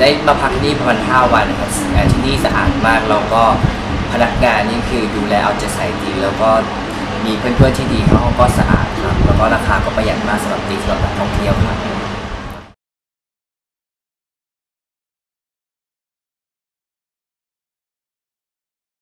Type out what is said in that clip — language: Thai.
ได้มาพักที่นี่ประมาณ5วันนะครับที่นี่สะอาดมากแล้วก็พนักงานนี่คือดูแลเอาใจใส่ดีแล้วก็มีเพื่อนๆที่ดีห้องก็สะอาดครับแล้วก็ราคาก็ประหยัดมากสำหรับตีสำหรับนักท่องเที่ยวครับ